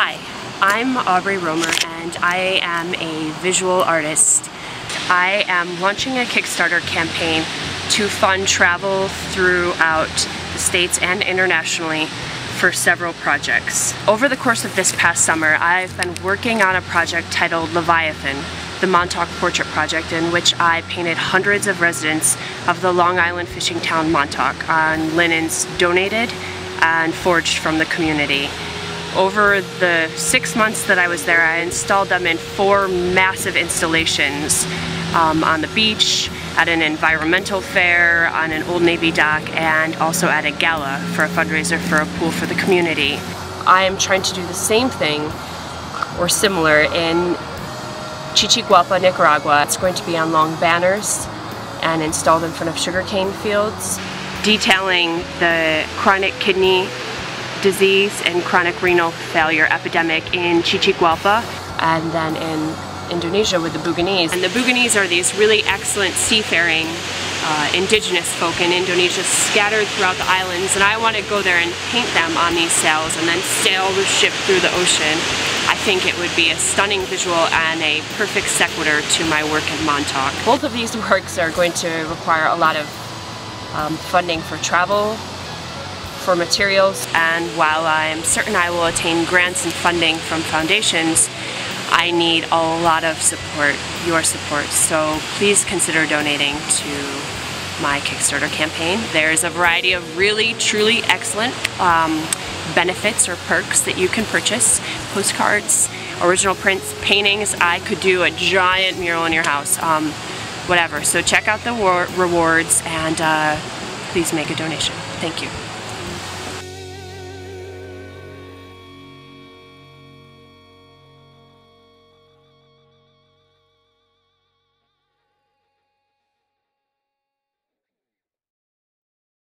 Hi, I'm Aubrey Roemer and I am a visual artist. I am launching a Kickstarter campaign to fund travel throughout the States and internationally for several projects. Over the course of this past summer, I've been working on a project titled Leviathan, the Montauk Portrait Project, in which I painted hundreds of residents of the Long Island fishing town Montauk on linens donated and forged from the community. Over the six months that I was there, I installed them in four massive installations um, on the beach, at an environmental fair, on an Old Navy dock, and also at a gala for a fundraiser for a pool for the community. I am trying to do the same thing or similar in Chichigalpa, Nicaragua. It's going to be on long banners and installed in front of sugarcane fields, detailing the chronic kidney disease and chronic renal failure epidemic in Chichigalpa and then in Indonesia with the Buginese. And the Buginese are these really excellent seafaring uh, indigenous folk in Indonesia scattered throughout the islands and I want to go there and paint them on these sails and then sail the ship through the ocean. I think it would be a stunning visual and a perfect sequitur to my work in Montauk. Both of these works are going to require a lot of um, funding for travel, for materials, and while I'm certain I will attain grants and funding from foundations, I need a lot of support, your support, so please consider donating to my Kickstarter campaign. There's a variety of really, truly excellent um, benefits or perks that you can purchase. Postcards, original prints, paintings. I could do a giant mural in your house, um, whatever. So check out the rewards and uh, please make a donation. Thank you.